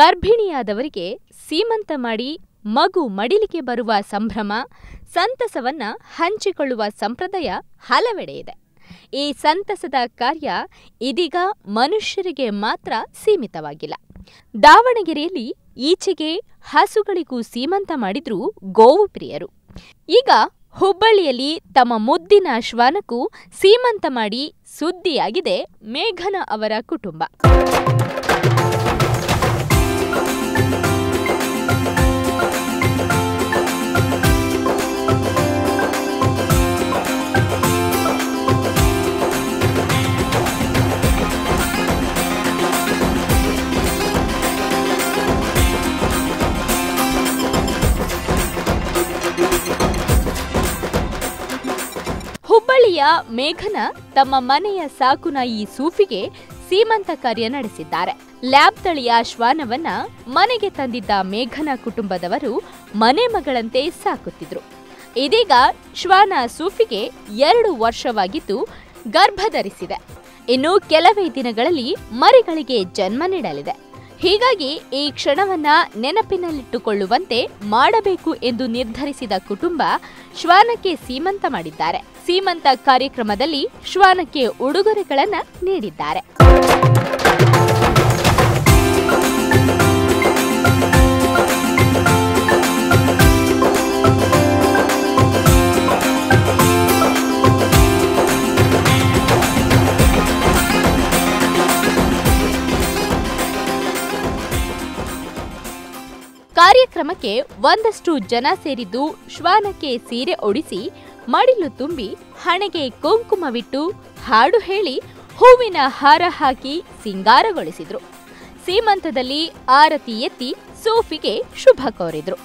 ಗರ್ಭಿಣಿಯಾದವರಿಗೆ ಸೀಮಂತ ಮಾಡಿ ಮಗು ಮಡಿಲಿಗೆ ಬರುವ ಸಂಭ್ರಮ, ಸಂತಸವನ್ನ ಹಂಚಿಕೊಳ್ಳುವ ಸಂಪ್ರದಾಯ ಹಲವೆಡೆ ಇದೆ. ಈ ಸಂತಸದ ಕಾರ್ಯ ಇದೀಗ ಮನುಷ್ಯರಿಗೆ ಮಾತ್ರ ಸೀಮಿತವಾಗಿಲ್ಲ. ದಾವಣಗೆರೆಯಲ್ಲಿ ಈಚೆಗೆ ಹಸುಗಳಿಗೂ ಸೀಮಂತ ಮಾಡಿದ್ರು ಗೋವು ಪ್ರಿಯರು. ಈಗ ಹುಬ್ಬಳ್ಳಿಯಲ್ಲಿ ತಮ್ಮ ಮುದ್ದಿನ ಶ್ವಾನಕ್ಕೂ ಸೀಮಂತ ಮಾಡಿ ಸುದ್ದಿಯಾಗಿದೆ ಮೇಘನ ಅವರ ಕುಟುಂಬ. ಹುಬ್ಬಳ್ಳಿಯ ಮೇಘನ ತಮ್ಮ ಮನೆಯ ಸಾಕುನ ಈ ಸೂಫಿಗೆ ಸೀಮಂತ ಕಾರ್ಯ ನಡೆಸಿದ್ದಾರೆ. ಲ್ಯಾಬ್ ತಳಿಯ ಶ್ವಾನವನ್ನ ಮನೆಗೆ ತಂದಿದ್ದ ಮೇಘನ ಕುಟುಂಬದವರು ಮನೆ ಮಗಳಂತೆ ಸಾಕುತ್ತಿದ್ರು. ಇದೀಗ ಶ್ವಾನ ಸೂಫಿಗೆ ಎರಡು ವರ್ಷವಾಗಿದ್ದು ಗರ್ಭ ಧರಿಸಿದೆ. ಇನ್ನು ಕೆಲವೇ ದಿನಗಳಲ್ಲಿ ಮರಿಗಳಿಗೆ ಜನ್ಮ ನೀಡಲಿದೆ. ಹೀಗಾಗಿ ಈ ಕ್ಷಣವನ್ನ ನೆನಪಿನಲ್ಲಿಟ್ಟುಕೊಳ್ಳುವಂತೆ ಮಾಡಬೇಕು ಎಂದು ನಿರ್ಧರಿಸಿದ ಕುಟುಂಬ ಶ್ವಾನಕ್ಕೆ ಸೀಮಂತ ಮಾಡಿದ್ದಾರೆ. ಸೀಮಂತ ಕಾರ್ಯಕ್ರಮದಲ್ಲಿ ಶ್ವಾನಕ್ಕೆ ಉಡುಗೊರೆಗಳನ್ನು ನೀಡಿದ್ದಾರೆ. ಕಾರ್ಯಕ್ರಮಕ್ಕೆ ಒಂದಷ್ಟು ಜನ ಸೇರಿದ್ದು ಶ್ವಾನಕ್ಕೆ ಸೀರೆ ಒಡಿಸಿ, ಮಡಿಲು ತುಂಬಿ, ಹಣೆಗೆ ಕುಂಕುಮವಿಟ್ಟು ಹಾಡು ಹೇಳಿ ಹೂವಿನ ಹಾರ ಹಾಕಿ ಸಿಂಗಾರಗೊಳಿಸಿದ್ರು. ಸೀಮಂತದಲ್ಲಿ ಆರತಿ ಎತ್ತಿ ಸೋಫಿಗೆ ಶುಭ ಕೋರಿದ್ರು.